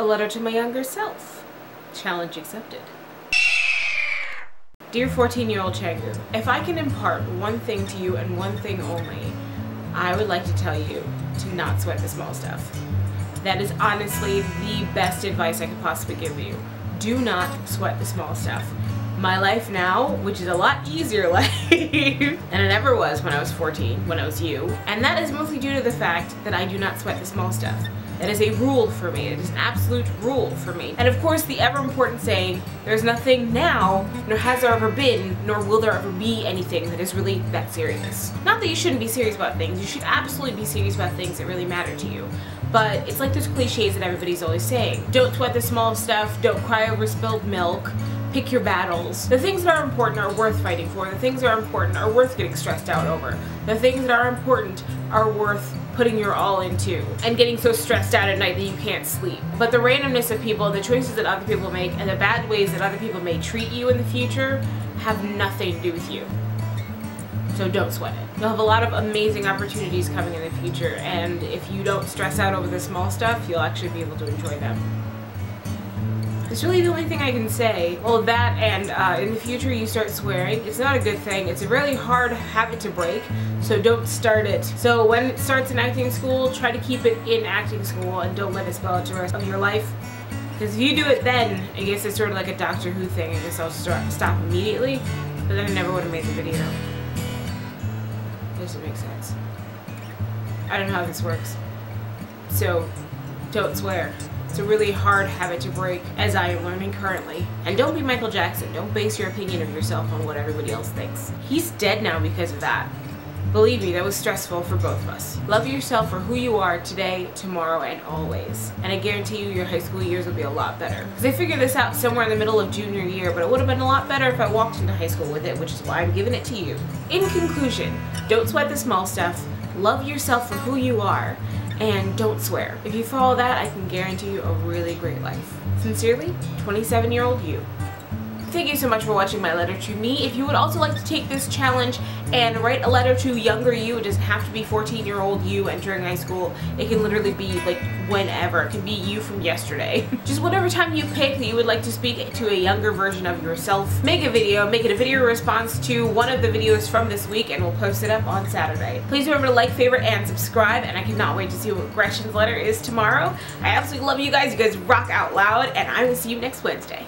A letter to my younger self. Challenge accepted. Dear 14-year-old Chengu, if I can impart one thing to you and one thing only, I would like to tell you to not sweat the small stuff. That is honestly the best advice I could possibly give you. Do not sweat the small stuff. My life now, which is a lot easier life than it ever was when I was 14, when I was you, and that is mostly due to the fact that I do not sweat the small stuff. That is a rule for me. It is an absolute rule for me. And of course, the ever important saying, there's nothing now, nor has there ever been, nor will there ever be anything that is really that serious. Not that you shouldn't be serious about things. You should absolutely be serious about things that really matter to you. But it's like those cliches that everybody's always saying. Don't sweat the small stuff, don't cry over spilled milk, pick your battles. The things that are important are worth fighting for. The things that are important are worth getting stressed out over. The things that are important are worth putting your all into and getting so stressed out at night that you can't sleep. But the randomness of people, the choices that other people make, and the bad ways that other people may treat you in the future have nothing to do with you. So don't sweat it. You'll have a lot of amazing opportunities coming in the future and if you don't stress out over the small stuff, you'll actually be able to enjoy them. It's really the only thing I can say. Well, that and uh, in the future you start swearing. It's not a good thing. It's a really hard habit to break, so don't start it. So when it starts in acting school, try to keep it in acting school and don't let it spill out the rest of your life. Because if you do it then, I guess it's sort of like a Doctor Who thing. I guess I'll start, stop immediately, but then I never would have made the video. Doesn't make sense. I don't know how this works. So, don't swear. It's a really hard habit to break, as I am learning currently. And don't be Michael Jackson. Don't base your opinion of yourself on what everybody else thinks. He's dead now because of that. Believe me, that was stressful for both of us. Love yourself for who you are today, tomorrow, and always. And I guarantee you your high school years will be a lot better. Because I figured this out somewhere in the middle of junior year, but it would have been a lot better if I walked into high school with it, which is why I'm giving it to you. In conclusion, don't sweat the small stuff, love yourself for who you are, and don't swear. If you follow that, I can guarantee you a really great life. Sincerely, 27 year old you. Thank you so much for watching my letter to me. If you would also like to take this challenge and write a letter to younger you, it doesn't have to be 14 year old you entering high school. It can literally be like whenever. It can be you from yesterday. Just whatever time you pick that you would like to speak to a younger version of yourself. Make a video, make it a video response to one of the videos from this week and we'll post it up on Saturday. Please remember to like, favorite, and subscribe and I cannot wait to see what Gretchen's letter is tomorrow. I absolutely love you guys. You guys rock out loud and I will see you next Wednesday.